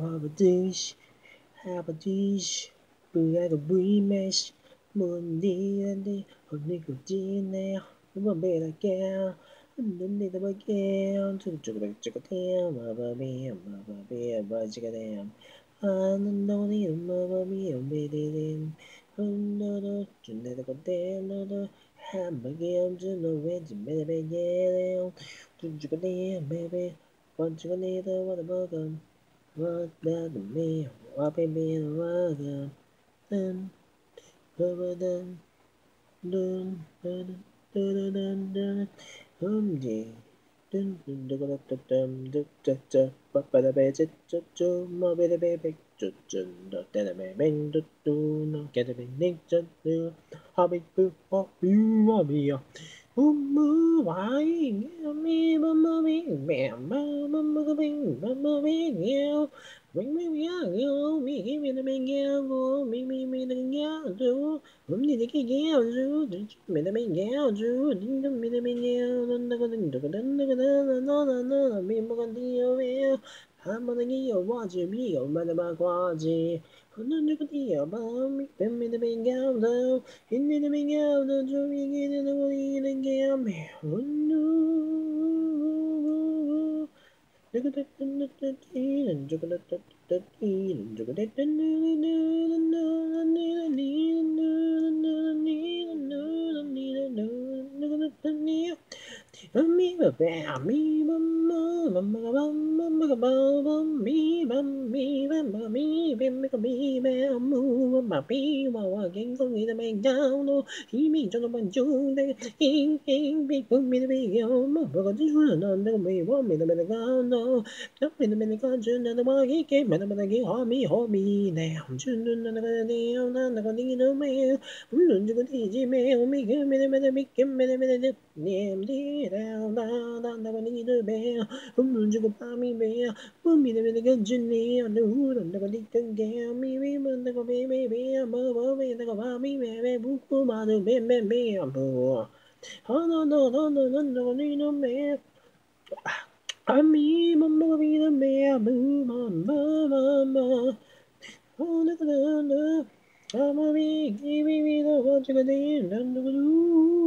Habadish, Habadish, Buyaga Bremesh, Mundi, and the Nicodina, Uma Beta Gal, and then they were again to the Chugga Chugatam, Mama Bam, Mama Bam, Bajigadam, and no need of Mama Bam, Bidin, and no, no, Genetical Dam, no, no. I'm again to know when to make a big deal. To Jupiter, baby. What you need, what a bugger, what that me, what baby, what a dun, dun, dun, dun, dun, dun, dun, dun, um, yeah. Dun dun dun dun dun dun dun dun dun ba ba da ba ch ch ch ma ba da ba ba ch ch da da da ba ba du du no get a big ning ch du ha big boo ha boo ma bi ya um mơ vãi bing bam, mama bing, mama bing, yeah. Bring me a girl, me give me the big girl, me me me the girl, do. Bring me the big girl, do. Did you me the big girl, do? Did you me the big girl, do? Did you me the big girl, do? Did you me the big girl, do? I'm gonna get you watch your meal, mother my quality. Put on the deal, mom, bring me the big girl, do. In the big girl, do you get in the big girl, do? I'm me 나나가니를 배 문주고 밤이 배 문미를 배겠지니 누구는 내가 니던게 미미만 내가 배배배 뭐뭐배 내가 밤이 배배 부고 마도 배배배 뭐 하나나나나나 내가 니는 배 아미 맘마비는 배야 무마마마마 오늘은 아마미 기비비도 어쩌고 되는 누구도